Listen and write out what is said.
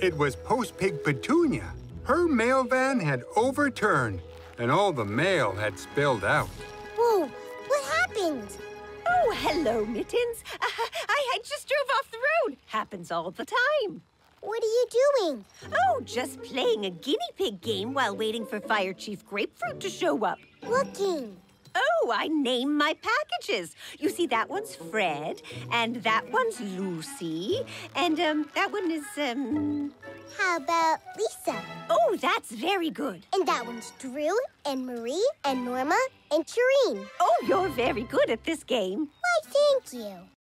It was Post Pig Petunia. Her mail van had overturned, and all the mail had spilled out. Whoa, what happened? Oh, hello, Mittens. Uh, I, I just drove off the road. Happens all the time. What are you doing? Oh, just playing a guinea pig game while waiting for Fire Chief Grapefruit to show up. Looking. Oh, I name my packages. You see, that one's Fred, and that one's Lucy, and um, that one is um. How about Lisa? Oh, that's very good. And that one's Drew and Marie and Norma and Shireen. Oh, you're very good at this game. Why, thank you.